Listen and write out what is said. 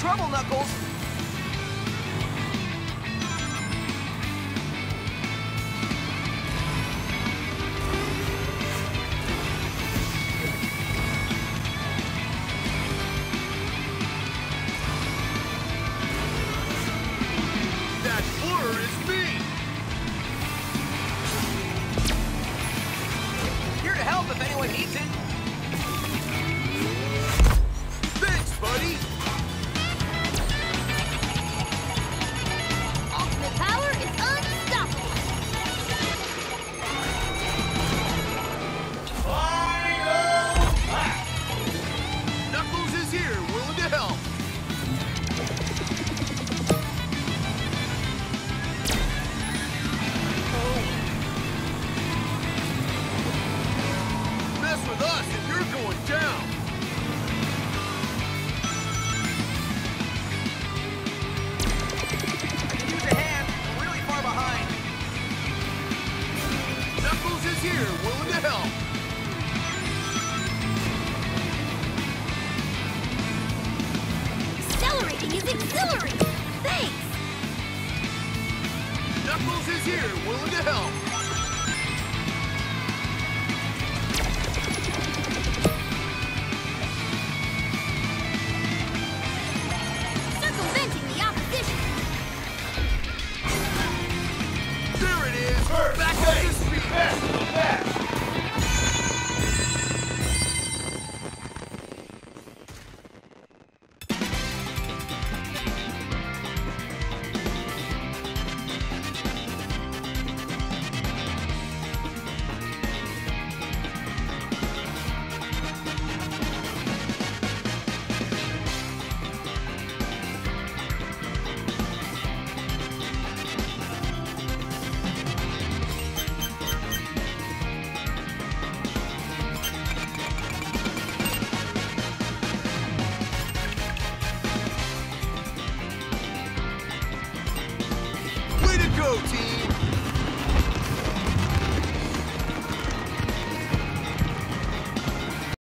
trouble, Knuckles. That blur is me! Here to help if anyone needs it. With us and you're going down! I can use a hand. I'm really far behind. Knuckles is here, willing to help! Accelerating is exhilarating. Thanks. Knuckles is here, willing to help! Back up to speed! Way to go, team!